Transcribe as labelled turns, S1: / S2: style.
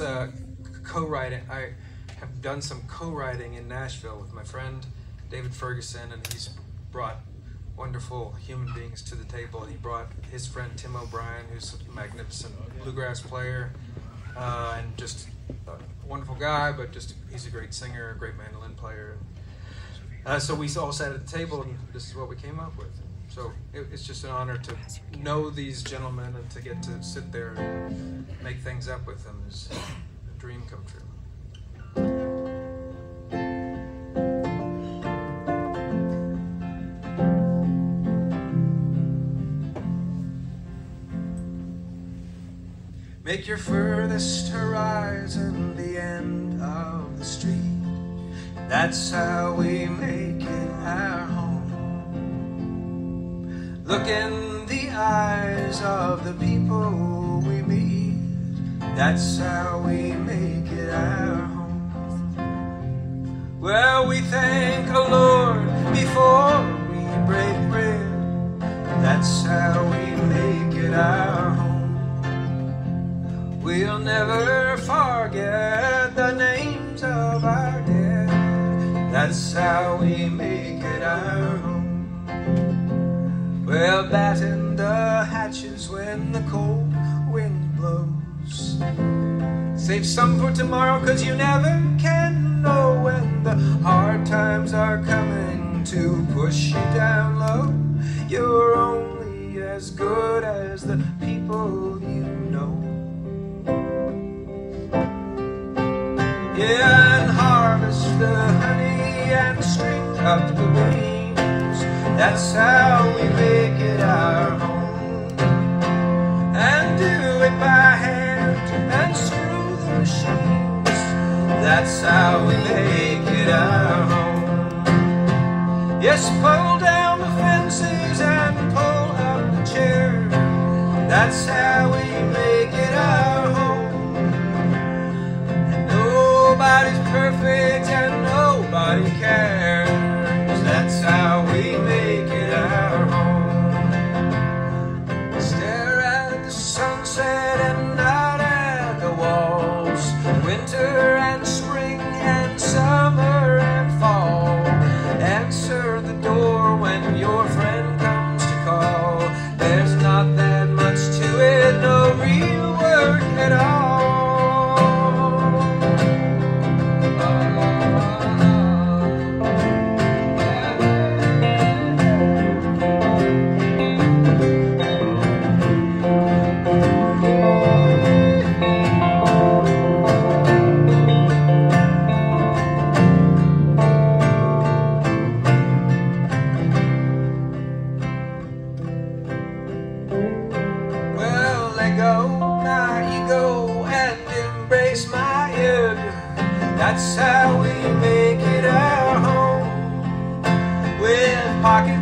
S1: uh, co-writing. I have done some co-writing in Nashville with my friend David Ferguson, and he's brought wonderful human beings to the table. He brought his friend Tim O'Brien, who's a magnificent bluegrass player, uh, and just a wonderful guy, but just he's a great singer, a great mandolin player. Uh, so we all sat at the table, and this is what we came up with. So it, it's just an honor to know these gentlemen and to get to sit there and make things up with them is a dream come true. Make your furthest horizon the end of the street. That's how we make Look in the eyes of the people we meet. That's how we make it our home. Well, we thank the Lord before We'll batten the hatches when the cold wind blows. Save some for tomorrow, cause you never can know when the hard times are coming to push you down low. You're only as good as the people you know. Yeah, and harvest the honey and string up the beans. That's how we make it our home. And do it by hand and screw the machines. That's how we make it our home. Yes, pull down the fences and pull up the chair. That's how we make it our home. And nobody's perfect and nobody cares. Winter That's how we make it our home. With pocket